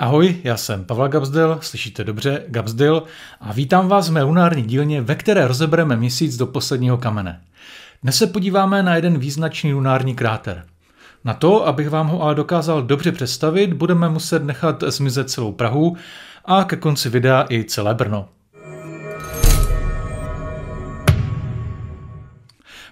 Ahoj, já jsem Pavel Gabsdil, slyšíte dobře, Gabsdil, a vítám vás v mé lunární dílně, ve které rozebereme měsíc do posledního kamene. Dnes se podíváme na jeden význačný lunární kráter. Na to, abych vám ho ale dokázal dobře představit, budeme muset nechat zmizet celou Prahu a ke konci videa i celé Brno.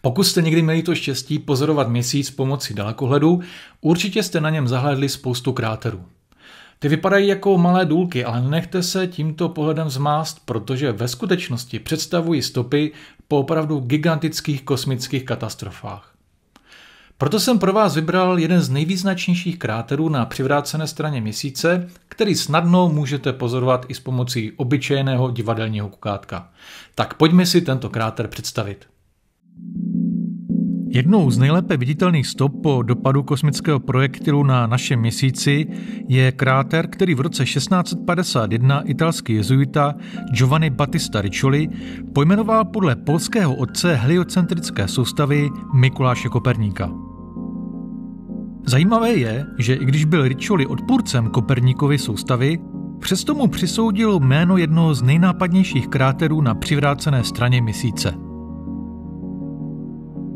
Pokud jste někdy měli to štěstí pozorovat měsíc pomocí dalekohledu, určitě jste na něm zahlédli spoustu kráterů. Ty vypadají jako malé důlky, ale nechte se tímto pohledem zmást, protože ve skutečnosti představují stopy po opravdu gigantických kosmických katastrofách. Proto jsem pro vás vybral jeden z nejvýznačnějších kráterů na přivrácené straně měsíce, který snadno můžete pozorovat i s pomocí obyčejného divadelního kukátka. Tak pojďme si tento kráter představit. Jednou z nejlépe viditelných stop po dopadu kosmického projektilu na našem měsíci je kráter, který v roce 1651 italský jezuita Giovanni Battista Riccioli pojmenoval podle polského otce heliocentrické soustavy Mikuláše Koperníka. Zajímavé je, že i když byl Riccioli odpůrcem Koperníkovy soustavy, přesto mu přisoudil jméno jednoho z nejnápadnějších kráterů na přivrácené straně měsíce –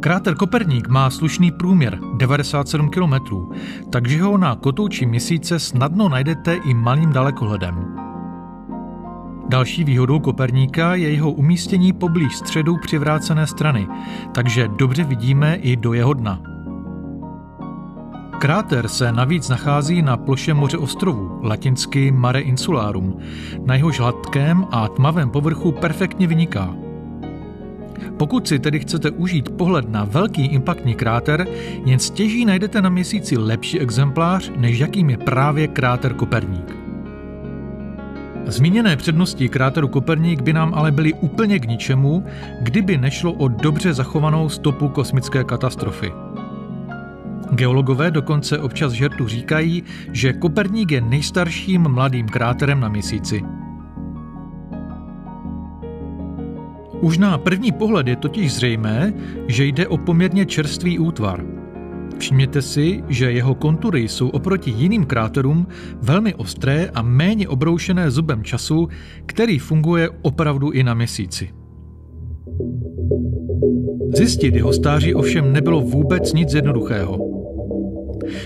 Kráter Koperník má slušný průměr 97 km, takže ho na kotouči měsíce snadno najdete i malým dalekohledem. Další výhodou Koperníka je jeho umístění poblíž středu přivrácené strany, takže dobře vidíme i do jeho dna. Kráter se navíc nachází na ploše moře ostrovů, latinsky Mare Insularum, na jehož hladkém a tmavém povrchu perfektně vyniká – pokud si tedy chcete užít pohled na velký impaktní kráter, jen stěží najdete na měsíci lepší exemplář, než jakým je právě kráter Koperník. Zmíněné přednosti kráteru Koperník by nám ale byly úplně k ničemu, kdyby nešlo o dobře zachovanou stopu kosmické katastrofy. Geologové dokonce občas žertu říkají, že Koperník je nejstarším mladým kráterem na měsíci. Už na první pohled je totiž zřejmé, že jde o poměrně čerstvý útvar. Všimněte si, že jeho kontury jsou oproti jiným kráterům velmi ostré a méně obroušené zubem času, který funguje opravdu i na měsíci. Zjistit jeho stáří ovšem nebylo vůbec nic jednoduchého.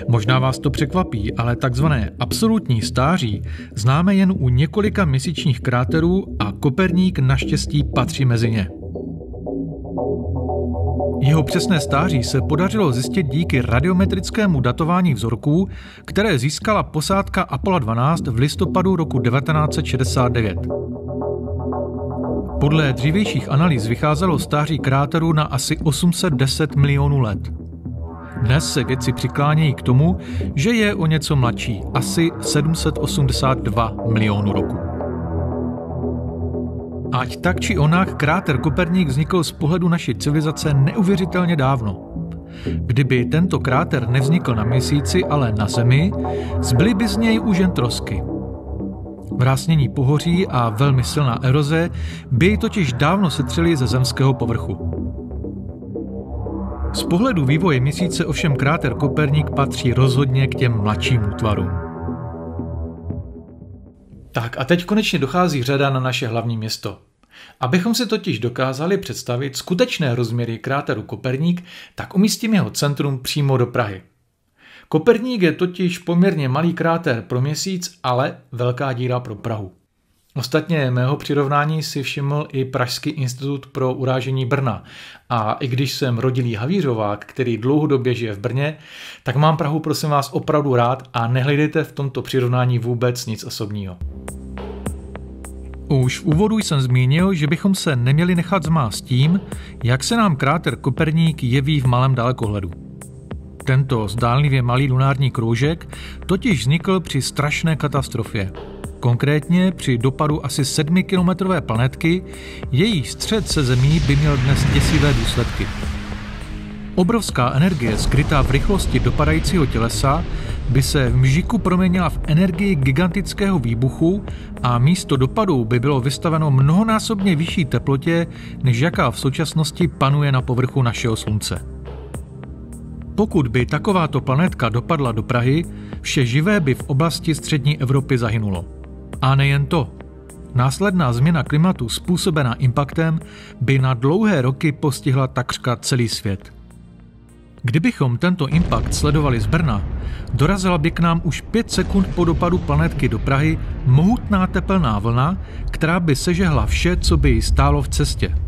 Možná vás to překvapí, ale takzvané absolutní stáří známe jen u několika měsíčních kráterů a Koperník naštěstí patří mezi ně. Jeho přesné stáří se podařilo zjistit díky radiometrickému datování vzorků, které získala posádka Apollo 12 v listopadu roku 1969. Podle dřívějších analýz vycházelo stáří kráteru na asi 810 milionů let. Dnes se věci přiklánějí k tomu, že je o něco mladší, asi 782 milionů roku. Ať tak či onak, kráter Koperník vznikl z pohledu naší civilizace neuvěřitelně dávno. Kdyby tento kráter nevznikl na měsíci, ale na Zemi, zbyly by z něj už jen trosky. Vrásnění pohoří a velmi silná eroze by ji totiž dávno setřeli ze zemského povrchu. Z pohledu vývoje měsíce ovšem kráter Koperník patří rozhodně k těm mladším útvarům. Tak a teď konečně dochází řada na naše hlavní město. Abychom si totiž dokázali představit skutečné rozměry kráteru Koperník, tak umístím jeho centrum přímo do Prahy. Koperník je totiž poměrně malý kráter pro měsíc, ale velká díra pro Prahu. Ostatně mého přirovnání si všiml i Pražský institut pro urážení Brna. A i když jsem rodilý havířovák, který dlouhodobě žije v Brně, tak mám Prahu prosím vás opravdu rád a nehledejte v tomto přirovnání vůbec nic osobního. Už v úvodu jsem zmínil, že bychom se neměli nechat zmást tím, jak se nám kráter Koperník jeví v malém dalekohledu. Tento zdálnivě malý lunární kroužek totiž vznikl při strašné katastrofě, Konkrétně při dopadu asi 7-kilometrové planetky její střed se Zemí by měl dnes děsivé důsledky. Obrovská energie skrytá v rychlosti dopadajícího tělesa by se v mžiku proměnila v energii gigantického výbuchu a místo dopadu by bylo vystaveno mnohonásobně vyšší teplotě, než jaká v současnosti panuje na povrchu našeho Slunce. Pokud by takováto planetka dopadla do Prahy, vše živé by v oblasti střední Evropy zahynulo. A nejen to. Následná změna klimatu způsobená impaktem by na dlouhé roky postihla takřka celý svět. Kdybychom tento impact sledovali z Brna, dorazila by k nám už pět sekund po dopadu planetky do Prahy mohutná tepelná vlna, která by sežehla vše, co by jí stálo v cestě.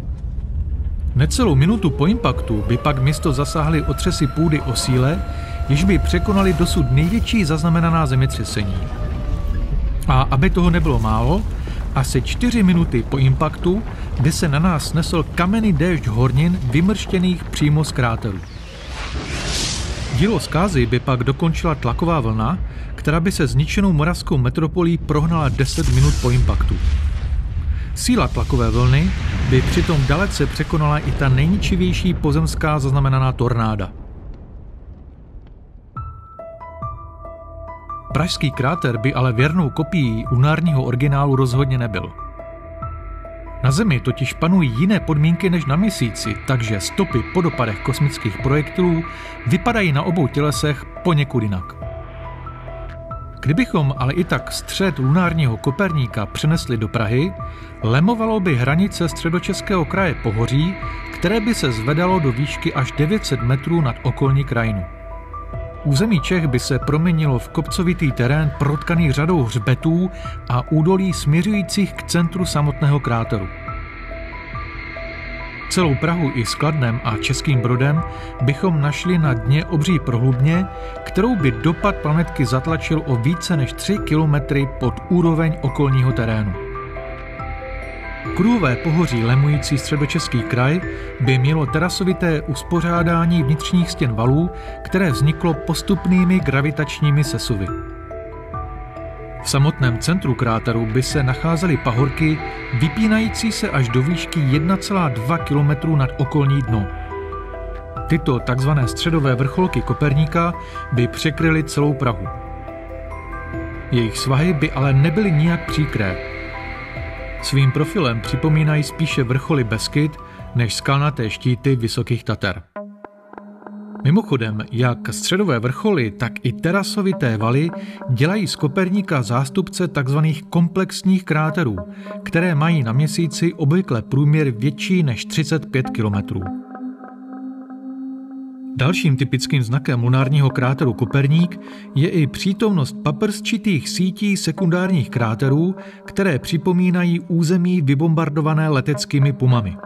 Necelou minutu po impaktu by pak město zasáhly otřesy půdy o síle, jež by překonali dosud největší zaznamenaná zemětřesení. A aby toho nebylo málo, asi čtyři minuty po impaktu by se na nás nesl kamenný déšť hornin vymrštěných přímo z kráteru. Dílo zkázy by pak dokončila tlaková vlna, která by se zničenou moravskou metropolí prohnala 10 minut po impaktu. Síla tlakové vlny by přitom dalece překonala i ta nejničivější pozemská zaznamenaná tornáda. Pražský kráter by ale věrnou kopií lunárního originálu rozhodně nebyl. Na Zemi totiž panují jiné podmínky než na měsíci, takže stopy po dopadech kosmických projektilů vypadají na obou tělesech poněkud jinak. Kdybychom ale i tak střed lunárního Koperníka přenesli do Prahy, lemovalo by hranice středočeského kraje pohoří, které by se zvedalo do výšky až 900 metrů nad okolní krajinu. Území Čech by se proměnilo v kopcovitý terén protkaný řadou hřbetů a údolí směřujících k centru samotného kráteru. Celou Prahu i Skladnem a Českým Brodem bychom našli na dně obří prohlubně, kterou by dopad planetky zatlačil o více než 3 kilometry pod úroveň okolního terénu. Kruhové pohoří lemující středočeský kraj by mělo terasovité uspořádání vnitřních stěn valů, které vzniklo postupnými gravitačními sesuvy. V samotném centru kráteru by se nacházely pahorky vypínající se až do výšky 1,2 km nad okolní dno. Tyto takzvané středové vrcholky Koperníka by překryly celou Prahu. Jejich svahy by ale nebyly nijak příkré. Svým profilem připomínají spíše vrcholy Beskyt než skalnaté štíty Vysokých Tater. Mimochodem, jak středové vrcholy, tak i terasovité valy dělají z Koperníka zástupce tzv. komplexních kráterů, které mají na měsíci obvykle průměr větší než 35 km. Dalším typickým znakem lunárního kráteru Koperník je i přítomnost paprsčitých sítí sekundárních kráterů, které připomínají území vybombardované leteckými pumami.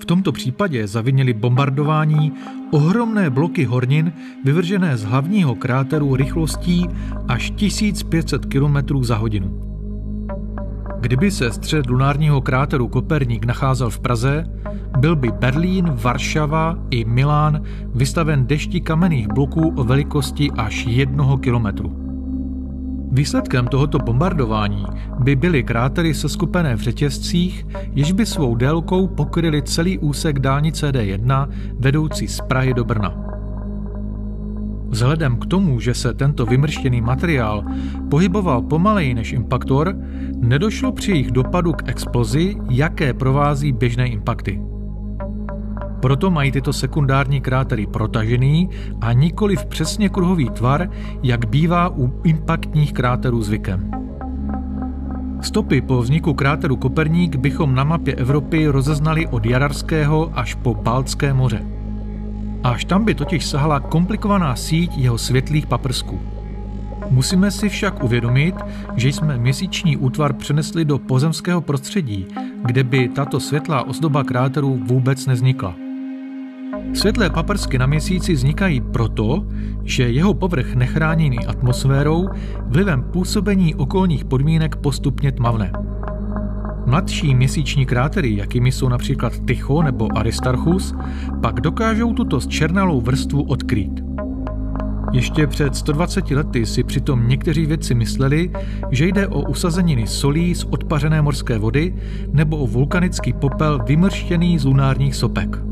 V tomto případě zavinili bombardování ohromné bloky hornin vyvržené z hlavního kráteru rychlostí až 1500 km za hodinu. Kdyby se střed lunárního kráteru Koperník nacházel v Praze, byl by Berlín, Varšava i Milán vystaven dešti kamenných bloků o velikosti až jednoho kilometru. Výsledkem tohoto bombardování by byly krátery seskupené v řetězcích, jež by svou délkou pokryly celý úsek dálnice D1 vedoucí z Prahy do Brna. Vzhledem k tomu, že se tento vymrštěný materiál pohyboval pomaleji než impaktor, nedošlo při jejich dopadu k explozi, jaké provází běžné impakty. Proto mají tyto sekundární krátery protažený a nikoli v přesně kruhový tvar, jak bývá u impaktních kráterů zvykem. Stopy po vzniku kráteru Koperník bychom na mapě Evropy rozeznali od Jararského až po Baltské moře. Až tam by totiž sahala komplikovaná síť jeho světlých paprsků. Musíme si však uvědomit, že jsme měsíční útvar přenesli do pozemského prostředí, kde by tato světlá ozdoba kráterů vůbec neznikla. Světlé paprsky na měsíci vznikají proto, že jeho povrch nechráněný atmosférou vlivem působení okolních podmínek postupně tmavne. Mladší měsíční krátery, jakými jsou například Tycho nebo Aristarchus, pak dokážou tuto zčernalou vrstvu odkrýt. Ještě před 120 lety si přitom někteří vědci mysleli, že jde o usazeniny solí z odpařené morské vody nebo o vulkanický popel vymrštěný z lunárních sopek.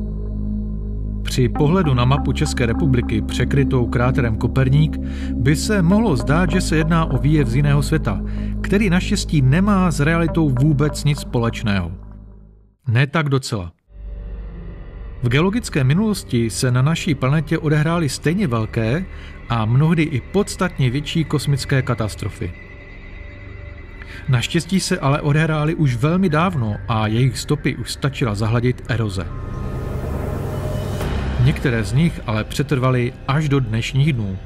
Při pohledu na mapu České republiky překrytou kráterem Koperník by se mohlo zdát, že se jedná o výjev z jiného světa, který naštěstí nemá s realitou vůbec nic společného. Ne tak docela. V geologické minulosti se na naší planetě odehrály stejně velké a mnohdy i podstatně větší kosmické katastrofy. Naštěstí se ale odehrály už velmi dávno a jejich stopy už stačila zahladit eroze. Některé z nich ale přetrvaly až do dnešních dnů.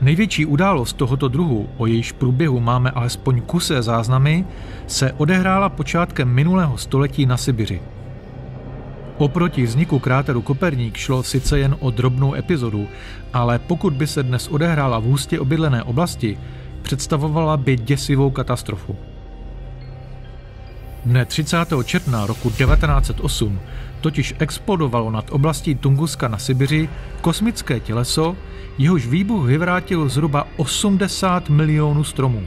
Největší událost tohoto druhu, o jejíž průběhu máme alespoň kusé záznamy, se odehrála počátkem minulého století na Sibiři. Oproti vzniku kráteru Koperník šlo sice jen o drobnou epizodu, ale pokud by se dnes odehrála v hustě obydlené oblasti, představovala by děsivou katastrofu. Dne 30. června roku 1908 totiž explodovalo nad oblastí Tunguska na Sibiři kosmické těleso, jehož výbuch vyvrátil zhruba 80 milionů stromů.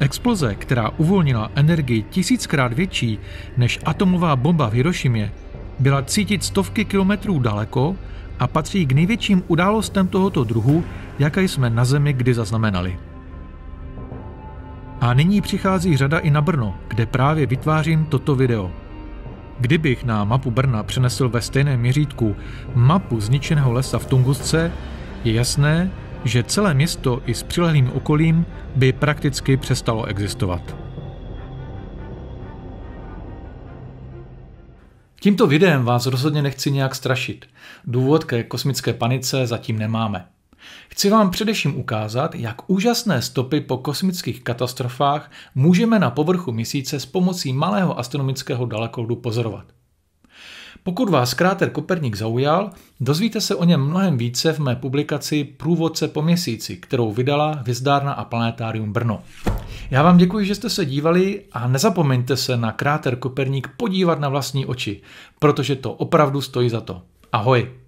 Exploze, která uvolnila energii tisíckrát větší než atomová bomba v Hirošimě, byla cítit stovky kilometrů daleko a patří k největším událostem tohoto druhu, jaké jsme na Zemi kdy zaznamenali. A nyní přichází řada i na Brno, kde právě vytvářím toto video. Kdybych na mapu Brna přenesl ve stejném měřítku mapu zničeného lesa v Tungusce, je jasné, že celé město i s přilehlým okolím by prakticky přestalo existovat. Tímto videem vás rozhodně nechci nějak strašit. Důvod ke kosmické panice zatím nemáme. Chci vám především ukázat, jak úžasné stopy po kosmických katastrofách můžeme na povrchu měsíce s pomocí malého astronomického dalekohledu pozorovat. Pokud vás kráter Koperník zaujal, dozvíte se o něm mnohem více v mé publikaci Průvodce po měsíci, kterou vydala Hvězdárna a Planetárium Brno. Já vám děkuji, že jste se dívali a nezapomeňte se na kráter Koperník podívat na vlastní oči, protože to opravdu stojí za to. Ahoj!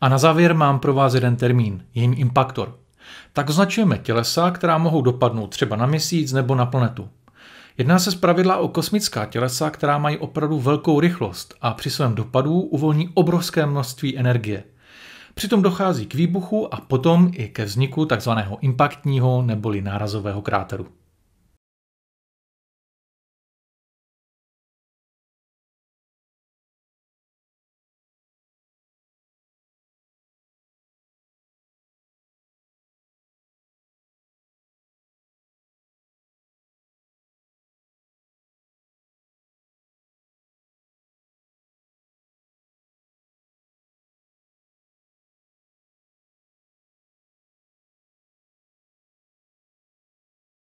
A na závěr mám pro vás jeden termín, jejím impaktor. Tak označujeme tělesa, která mohou dopadnout třeba na měsíc nebo na planetu. Jedná se zpravidla o kosmická tělesa, která mají opravdu velkou rychlost a při svém dopadu uvolní obrovské množství energie. Přitom dochází k výbuchu a potom i ke vzniku tzv. impaktního neboli nárazového kráteru.